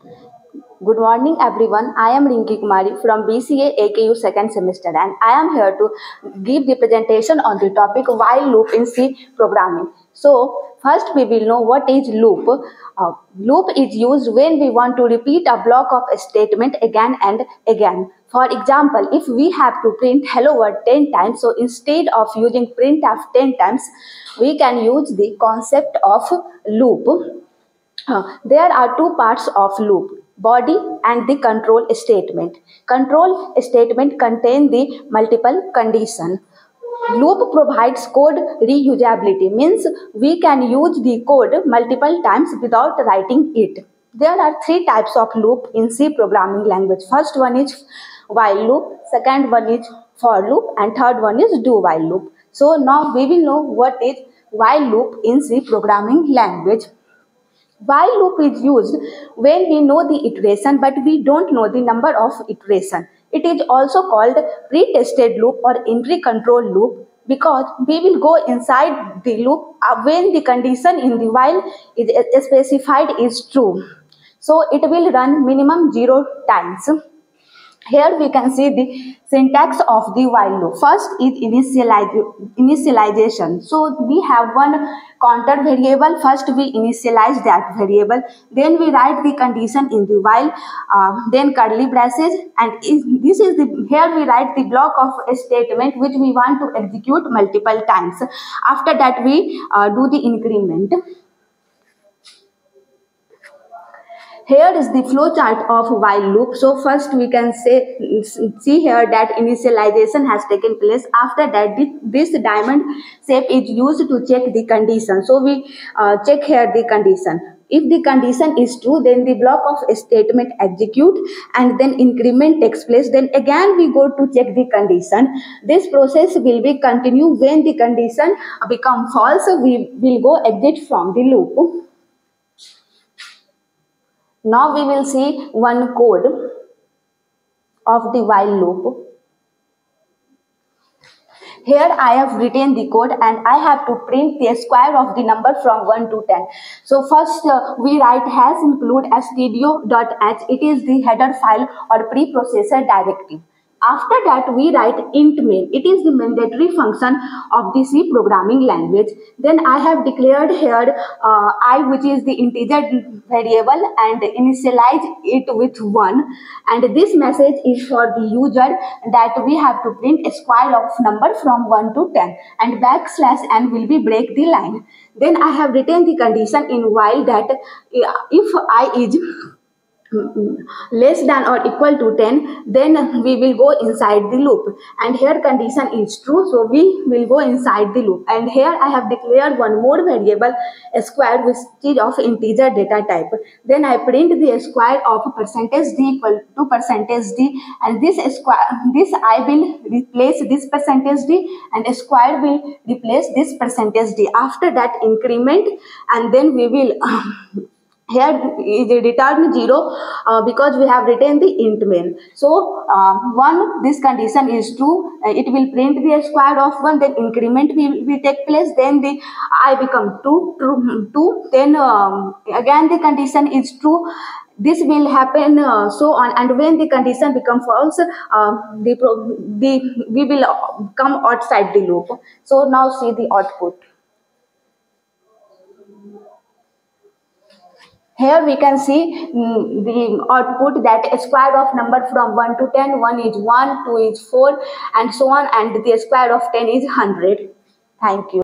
Good morning everyone. I am Rinki Kumari from BCA AKU second semester and I am here to give the presentation on the topic while loop in C programming. So first we will know what is loop. Uh, loop is used when we want to repeat a block of a statement again and again. For example, if we have to print hello world 10 times, so instead of using printf 10 times, we can use the concept of loop. There are two parts of loop body and the control statement. Control statement contain the multiple condition. Loop provides code reusability means we can use the code multiple times without writing it. There are three types of loop in c programming language. First one is while loop second one is for loop and third one is do while loop. So now we will know what is while loop in c programming language while loop is used when we know the iteration but we don't know the number of iteration. It is also called pre-tested loop or entry control loop because we will go inside the loop when the condition in the while is specified is true. So it will run minimum zero times. Here we can see the syntax of the while loop. First is initialization. So we have one counter variable. First we initialize that variable. Then we write the condition in the while. Uh, then curly braces. And this is the here we write the block of a statement which we want to execute multiple times. After that we uh, do the increment. Here is the flow chart of while loop. So first we can say see here that initialization has taken place. After that this diamond shape is used to check the condition. So we uh, check here the condition. If the condition is true, then the block of statement execute and then increment takes place. Then again we go to check the condition. This process will be continue when the condition become false. We will go exit from the loop. Now we will see one code of the while loop. Here I have written the code and I have to print the square of the number from 1 to 10. So first uh, we write hash include stdio.h. It is the header file or preprocessor directive. After that, we write int main. It is the mandatory function of the C programming language. Then I have declared here uh, i, which is the integer variable, and initialize it with 1. And this message is for the user that we have to print a square of number from 1 to 10. And backslash n will be break the line. Then I have written the condition in while that uh, if i is less than or equal to 10 then we will go inside the loop. And here condition is true so we will go inside the loop. And here i have declared one more variable square which is of integer data type. Then i print the square of percentage d equal to percentage d and this square this i will replace this percentage d and square will replace this percentage d. After that increment and then we will here is return 0 uh, because we have written the int main. So uh, one this condition is true. Uh, it will print the square of 1 then increment will, will take place then the i become 2 true 2 then um, again the condition is true. This will happen uh, so on and when the condition become false uh, the, the we will come outside the loop. So now see the output Here we can see um, the output that square of number from 1 to 10, 1 is 1, 2 is 4 and so on and the square of 10 is 100. Thank you.